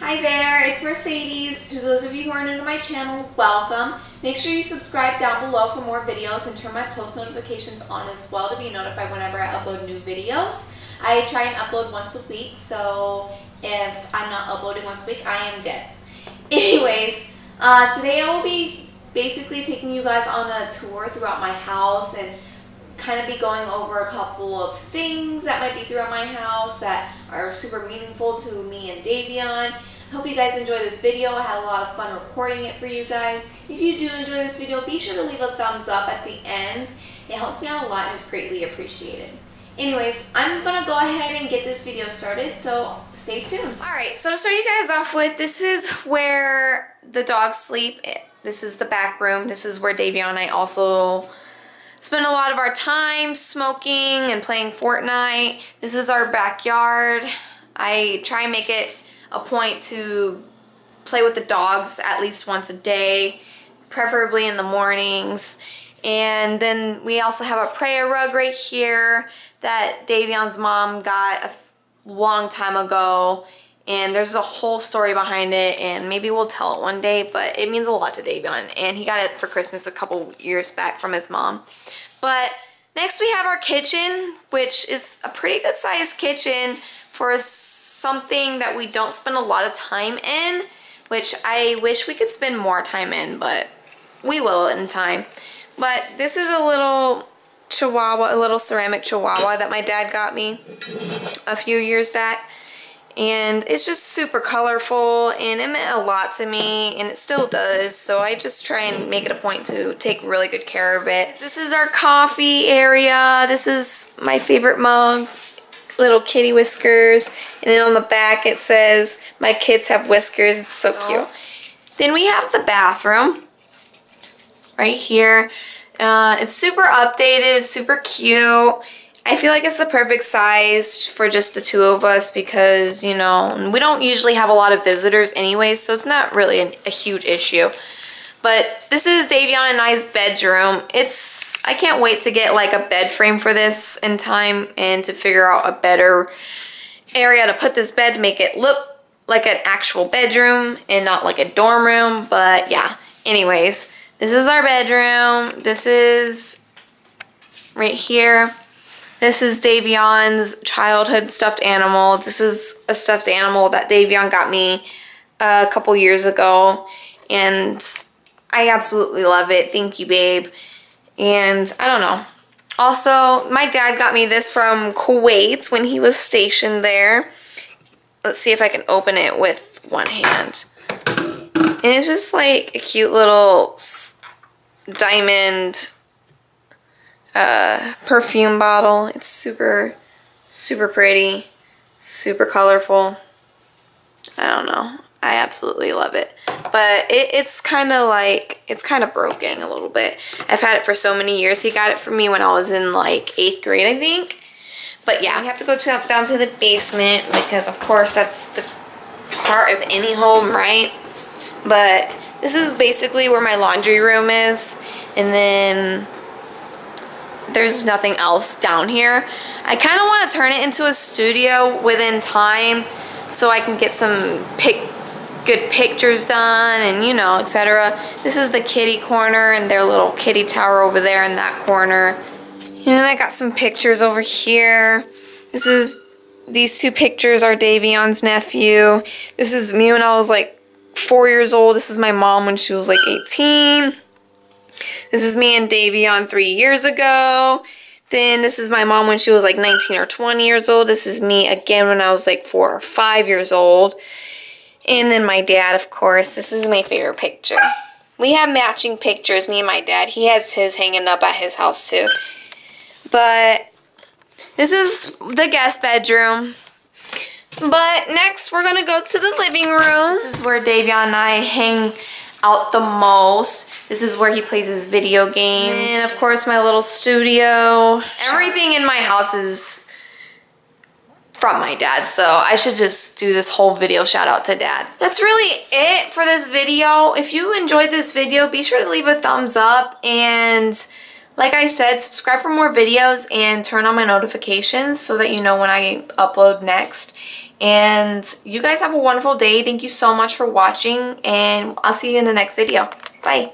Hi there, it's Mercedes. To those of you who are new to my channel, welcome. Make sure you subscribe down below for more videos and turn my post notifications on as well to be notified whenever I upload new videos. I try and upload once a week, so if I'm not uploading once a week, I am dead. Anyways, uh, today I will be basically taking you guys on a tour throughout my house and kind of be going over a couple of things that might be throughout my house that are super meaningful to me and Davion. I hope you guys enjoy this video. I had a lot of fun recording it for you guys. If you do enjoy this video, be sure to leave a thumbs up at the end. It helps me out a lot and it's greatly appreciated. Anyways, I'm gonna go ahead and get this video started, so stay tuned. Alright, so to start you guys off with, this is where the dogs sleep. This is the back room. This is where Davion and I also spend a lot of our time smoking and playing Fortnite. This is our backyard. I try and make it a point to play with the dogs at least once a day, preferably in the mornings. And then we also have a prayer rug right here that Davion's mom got a long time ago. And there's a whole story behind it, and maybe we'll tell it one day, but it means a lot to Davion. And he got it for Christmas a couple years back from his mom. But next we have our kitchen, which is a pretty good sized kitchen for something that we don't spend a lot of time in, which I wish we could spend more time in, but we will in time. But this is a little chihuahua, a little ceramic chihuahua that my dad got me a few years back and it's just super colorful and it meant a lot to me and it still does so I just try and make it a point to take really good care of it. This is our coffee area. This is my favorite mug. Little kitty whiskers and then on the back it says my kids have whiskers. It's so cute. Then we have the bathroom right here. Uh, it's super updated. It's super cute. I feel like it's the perfect size for just the two of us because, you know, we don't usually have a lot of visitors anyway, so it's not really an, a huge issue. But this is Davion and I's bedroom. It's, I can't wait to get like a bed frame for this in time and to figure out a better area to put this bed to make it look like an actual bedroom and not like a dorm room. But yeah, anyways, this is our bedroom. This is right here. This is Davion's childhood stuffed animal. This is a stuffed animal that Davion got me uh, a couple years ago. And I absolutely love it. Thank you, babe. And I don't know. Also, my dad got me this from Kuwait when he was stationed there. Let's see if I can open it with one hand. And it's just like a cute little diamond uh, perfume bottle. It's super, super pretty, super colorful. I don't know. I absolutely love it. But it, it's kind of like, it's kind of broken a little bit. I've had it for so many years. He got it for me when I was in like 8th grade, I think. But yeah, we have to go to, down to the basement because of course that's the part of any home, right? But this is basically where my laundry room is. And then there's nothing else down here. I kind of want to turn it into a studio within time so I can get some pic good pictures done and you know etc. This is the kitty corner and their little kitty tower over there in that corner. And I got some pictures over here. This is these two pictures are Davion's nephew. This is me when I was like four years old. This is my mom when she was like 18. This is me and Davion three years ago. Then this is my mom when she was like 19 or 20 years old. This is me again when I was like four or five years old. And then my dad, of course. This is my favorite picture. We have matching pictures, me and my dad. He has his hanging up at his house too. But this is the guest bedroom. But next we're going to go to the living room. This is where Davion and I hang out the most. This is where he plays his video games. And of course my little studio. Everything in my house is from my dad, so I should just do this whole video shout out to dad. That's really it for this video. If you enjoyed this video, be sure to leave a thumbs up and like I said, subscribe for more videos and turn on my notifications so that you know when I upload next. And you guys have a wonderful day. Thank you so much for watching and I'll see you in the next video. Bye.